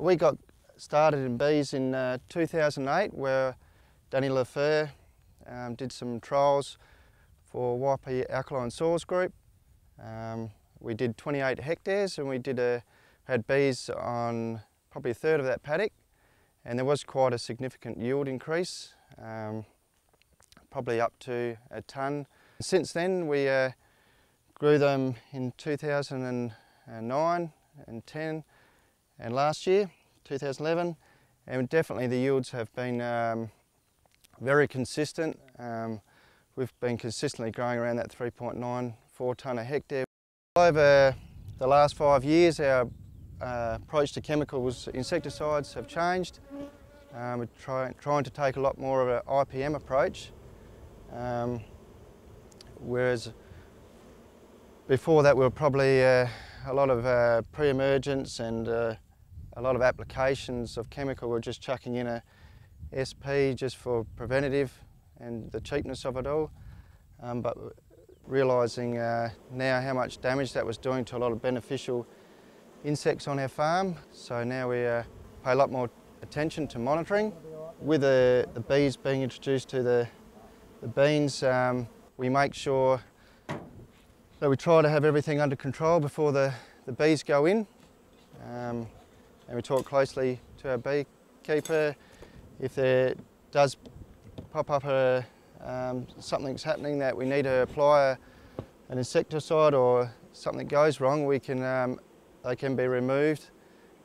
We got started in bees in uh, 2008 where Danny LaFleur um, did some trials for YP Alkaline Soils Group. Um, we did 28 hectares and we did a, had bees on probably a third of that paddock and there was quite a significant yield increase, um, probably up to a tonne. Since then we uh, grew them in 2009 and 10 and last year, 2011, and definitely the yields have been um, very consistent. Um, we've been consistently growing around that 3.94 tonne a hectare. Over the last five years, our uh, approach to chemicals, insecticides have changed. Um, we're try, trying to take a lot more of an IPM approach, um, whereas before that we were probably uh, a lot of uh, pre-emergence and uh, a lot of applications of chemical. We're just chucking in a SP just for preventative and the cheapness of it all. Um, but realising uh, now how much damage that was doing to a lot of beneficial insects on our farm. So now we uh, pay a lot more attention to monitoring. With the, the bees being introduced to the, the beans, um, we make sure that we try to have everything under control before the, the bees go in. Um, and we talk closely to our beekeeper. If there does pop up a, um, something's happening that we need to apply a, an insecticide or something goes wrong, we can, um, they can be removed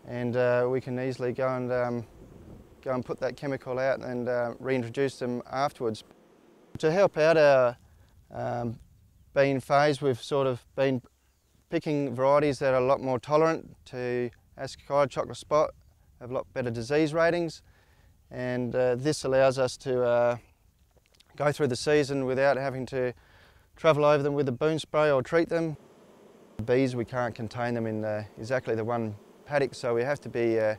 and uh, we can easily go and, um, go and put that chemical out and uh, reintroduce them afterwards. To help out our um, bean phase, we've sort of been picking varieties that are a lot more tolerant to Ascochyta chocolate spot, have a lot better disease ratings, and uh, this allows us to uh, go through the season without having to travel over them with a boom spray or treat them. The bees, we can't contain them in uh, exactly the one paddock, so we have to be uh,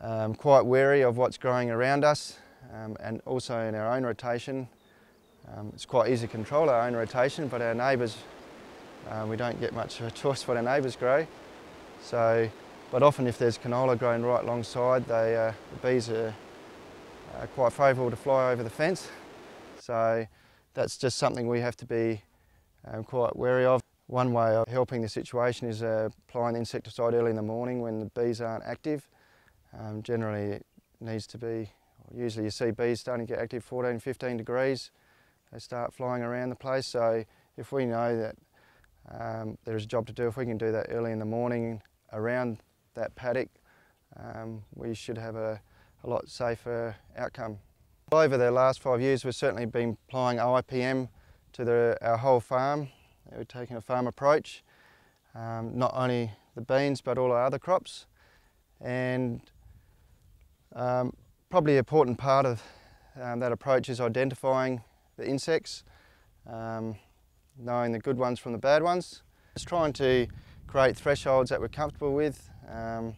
um, quite wary of what's growing around us um, and also in our own rotation. Um, it's quite easy to control our own rotation, but our neighbours, uh, we don't get much of a choice what our neighbours grow. So, but often if there's canola growing right alongside, they, uh, the bees are, are quite favourable to fly over the fence. So that's just something we have to be um, quite wary of. One way of helping the situation is uh, applying insecticide early in the morning when the bees aren't active. Um, generally it needs to be, usually you see bees starting to get active 14, 15 degrees. They start flying around the place. So if we know that um, there's a job to do, if we can do that early in the morning around that paddock, um, we should have a, a lot safer outcome. Over the last five years, we've certainly been applying IPM to the, our whole farm. We're taking a farm approach, um, not only the beans, but all our other crops. And um, probably an important part of um, that approach is identifying the insects, um, knowing the good ones from the bad ones. Just trying to create thresholds that we're comfortable with. Um,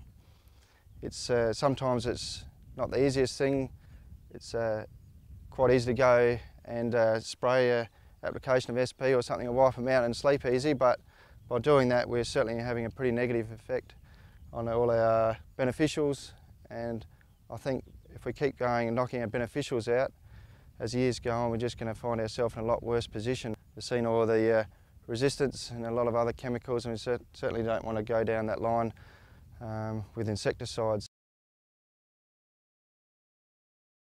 it's uh, sometimes it's not the easiest thing it's uh, quite easy to go and uh, spray a application of SP or something and wipe them out and sleep easy, but by doing that we're certainly having a pretty negative effect on all our beneficials and I think if we keep going and knocking our beneficials out, as years go on we're just going to find ourselves in a lot worse position. We've seen all the uh, resistance and a lot of other chemicals and we certainly don't want to go down that line um, with insecticides.